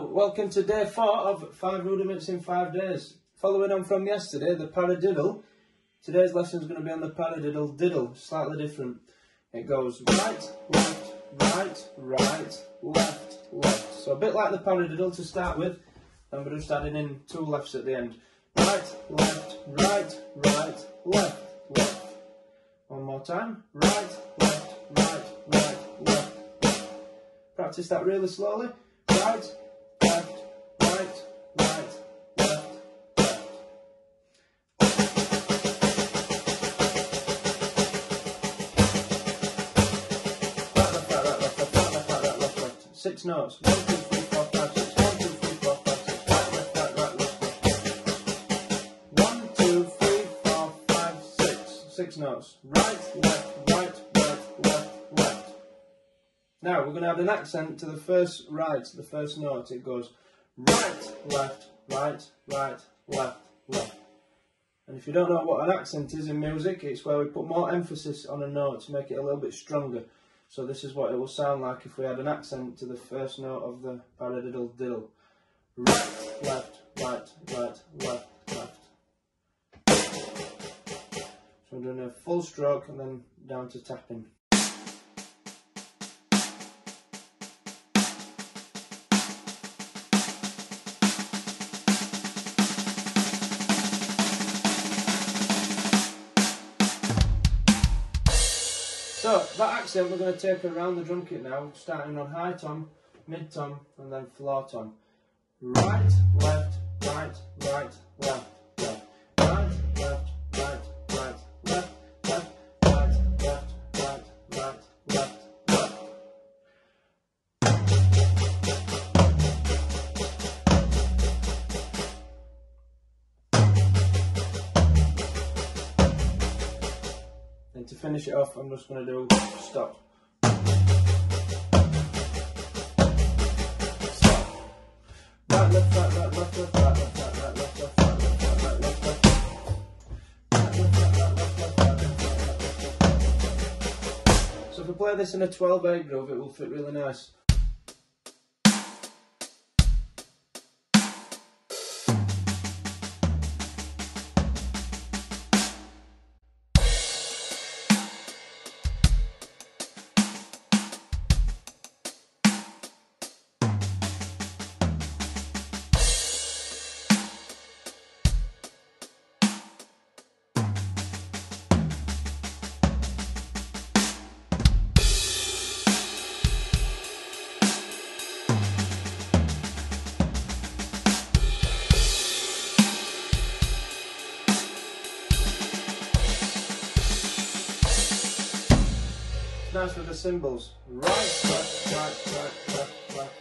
Welcome to day four of five rudiments in five days. Following on from yesterday, the paradiddle. Today's lesson is going to be on the paradiddle diddle, slightly different. It goes right, left, right, right, left, left. So a bit like the paradiddle to start with, and we're just adding in two lefts at the end. Right, left, right, right, left, left. One more time. Right, left, right, right, left, left. Practice that really slowly. Right, Six notes. One, two, three, four, five, six. One, two, three, four, five, six. Right, left, right, right, left. One, two, three, four, five, six. Six notes. Right, left, right, right, left, left. Now we're going to add an accent to the first right, the first note. It goes right, left, right, right, left, left. And if you don't know what an accent is in music, it's where we put more emphasis on a note to make it a little bit stronger. So this is what it will sound like if we add an accent to the first note of the paradiddle diddle. Right, left, right, right, left, left. So I'm doing a full stroke and then down to tapping. So that accent we're going to take around the drum kit now, starting on high tom, mid tom, and then floor tom. Right, left, right, right, left, finish it off, I'm just going to do stop. So if we play this in a 12 8 groove, it will fit really nice. Nice with the cymbals. Right, right, right, right, left, left, right,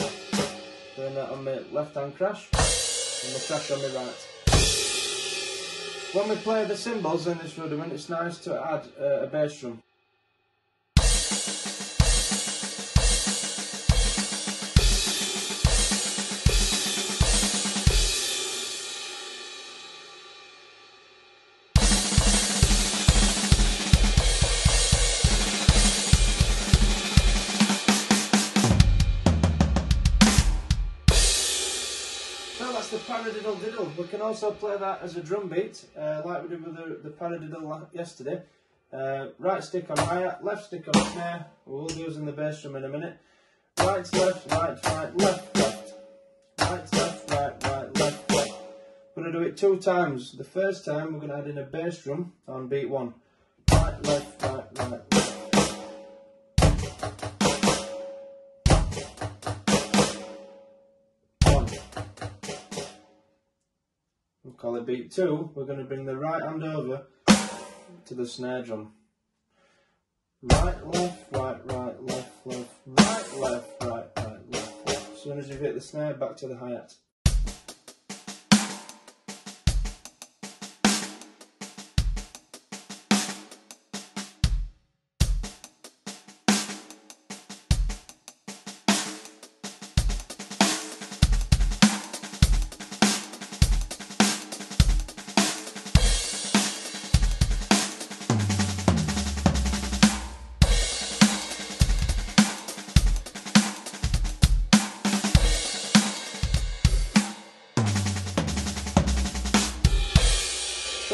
left. Doing that on my left hand crash and the crash on my right. When we play the cymbals in this rudiment, it's nice to add uh, a bass drum. That's the paradiddle diddle. We can also play that as a drum beat, uh, like we did with the, the paradiddle yesterday. Uh, right stick on hi-hat, left stick on snare. We'll those in the bass drum in a minute. Right, left, right, right, left, left. Right, left, right, right, left, left. We're going to do it two times. The first time we're going to add in a bass drum on beat one. Right, left, right, right, left. Call it beat two. We're going to bring the right hand over to the snare drum. Right, left, right, right, left, left, right, left, right, right, left, left. As soon as you hit the snare, back to the hi-hat.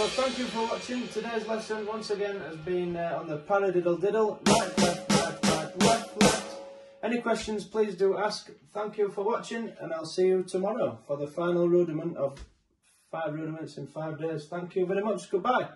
So thank you for watching. Today's lesson once again has been uh, on the paradiddle diddle. Right, left, right, right, left, left. Any questions, please do ask. Thank you for watching, and I'll see you tomorrow for the final rudiment of five rudiments in five days. Thank you very much. Goodbye.